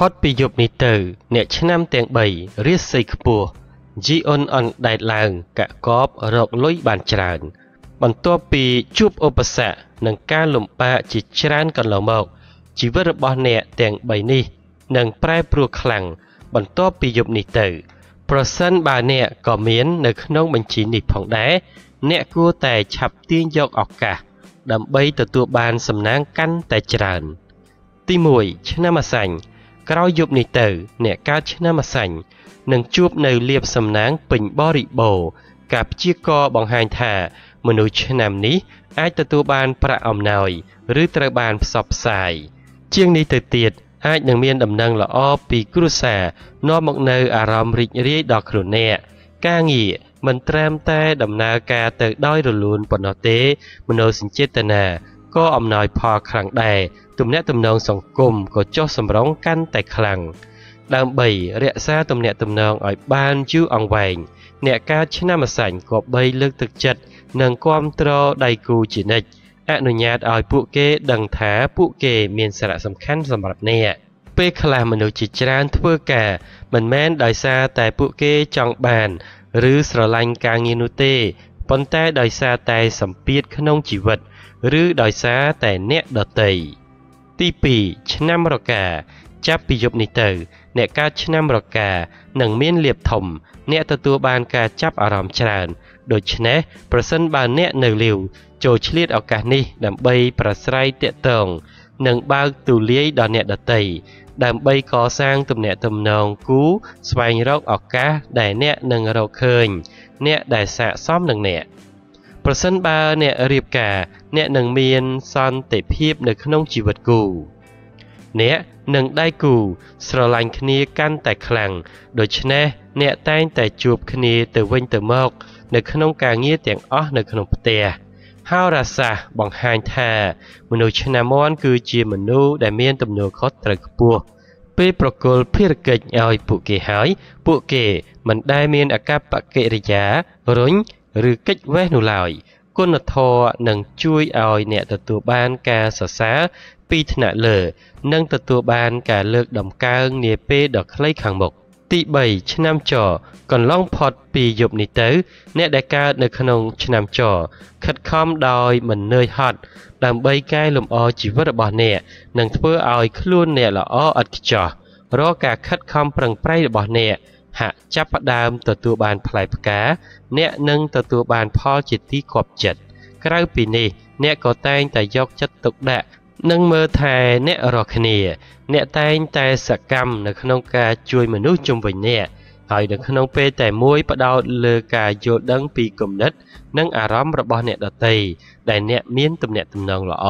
ផុតពីយប់នេះទៅ អ្នកឆ្នាំទាំង3រៀសសីខ្ពស់ជីអុនអនដែតឡើងកាក់កបរកលុយបានច្រើន បន្ទាប់ពីជួបឧបសគ្គនិងការលំបាកជាច្រើនកន្លងមកជីវិតរបស់អ្នកទាំង3នេះនឹងប្រែប្រួលខ្លាំងបន្ទាប់ពីយប់នេះទៅ ប្រសិនបើអ្នកក៏មាននៅក្នុងបញ្ជីនេះផងដែរអ្នកគួរតែឆាប់ទាញយកឱកាស ដើម្បីទទួលបានសំណាងកាន់តែច្រើន ទី1ឆ្នាំអាសាញ់ ក្រោយយប់នេះទៅ អ្នកកើតឆ្នាំអាសាញ់នឹងជួបនៅលៀបសំណាងពេញបរិបូរការព្យាករបង្ហាញថា មនុស្សឆ្នាំនេះអាចទទួលបានប្រាក់អំណោយ ឬត្រូវបានផ្សព្វផ្សាយជាងនេះទៅទៀតអាចនឹងមានដំណឹងល្អពីគ្រួសារនាំមកនៅអារម្មណ៍រីករាយដល់ខ្លួនអ្នកការងារមិនត្រឹមតែដំណើរការទៅដោយរលូនប៉ុណ្ណោះទេ មនោសញ្ចេតនាក៏អំណោយផលខ្លាំងដែរ ទំនាក់ទំនងសង្គមក៏ចុះសម្រុងកាន់តែខ្លាំងដើម្បីរក្សាទំនាក់ទំនងឲ្យបានយូរអង្វែងអ្នកកើតឆ្នាំអាសាញ់ក៏បីលើកទឹកចិត្តនិងគាំទ្រដៃគូជានិច្ចអនុញ្ញាតឲ្យពួកគេដឹងថាពួកគេមានសារៈសំខាន់សម្រាប់អ្នកពេលខ្លះមនុស្សជាច្រើនធ្វើការមិនមែនដោយសារតែពួកគេចង់បាន ឬស្រឡាញ់ការងារនោះទេប៉ុន្តែដោយសារតែសម្ពាធក្នុងជីវិត ឬដោយសារតែអ្នកដតី ទី2ឆ្នាំរកាចាប់ពីយប់នេះទៅ អ្នកកើតឆ្នាំរកានឹងមានលៀបធំ អ្នកទទួលបានការចាប់អារម្មណ៍ច្រើន ដូច្នេះប្រសិនបើអ្នកនៅលាវចូលឆ្លៀតឱកាសនេះដើម្បីប្រស្រ័យតាក់ទងនិងបើកទូលាយដល់អ្នកដតីដើម្បីកសាងទំនាក់ទំនងគូស្វែងរកឱកាសដែលអ្នកនឹងរកឃើញ អ្នកដែលស័ក្តិសមនឹងអ្នក ប្រសិនបើអ្នករៀបការ អ្នកនឹងមានសន្តិភាពនៅក្នុងជីវិតគូអ្នកនិងដៃគូស្រឡាញ់គ្នាកាន់តែខ្លាំងដូច្នេះអ្នកតែងតែជួបគ្នាទៅវិញទៅមក នៅក្នុងការងារទាំងអស់នៅក្នុងផ្ទះហោរាសាស្ត្របង្ហាញថា មនុស្សឆ្នាំមន់គឺជាមនុស្សដែលមានទំនួលខុសត្រូវខ្ពស់ពេលប្រគល់ភារកិច្ចឲ្យពួកគេហើយ ពួកគេមិនដែលមានអកប្បកិរិយារុញ ឬកិច្ចវេះនោះឡើយគុណធម៌នឹងជួយឲ្យអ្នកទទួលបានការសរសើរពីថ្នាក់លើ និងទទួលបានការលើកដំកើងនាពេលដ៏ខ្លីខាងមុខទី3ឆ្នាំចកន្លងផុតពីយប់នេះទៅ អ្នកដែលកើតនៅក្នុងឆ្នាំចខិតខំដោយមិននឿយហត់ដើម្បីកែលម្អជីវិតរបស់អ្នកនិងធ្វើឲ្យខ្លួនអ្នកល្អឥតខ្ចោះរាល់ការខិតខំប្រឹងប្រែងរបស់អ្នក ហាក់ចាប់ផ្ដើមទទួលបានផ្លែផ្កា អ្នកនឹងទទួលបានផលជាទីគាប់ចិត្តក្រៅពីនេះ អ្នកក៏តែងតែយកចិត្តទុកដាក់និងមើលថែអ្នករាល់គ្នា អ្នកតែងតែសកម្មនៅក្នុងការជួយមនុស្សជុំវិញអ្នកហើយនៅក្នុងពេលតែមួយផ្ដោតលើការយល់ដឹងពីគំនិត និងអារម្មណ៍របស់អ្នកដទៃដែលអ្នកមានទំនាក់ទំនងល្អ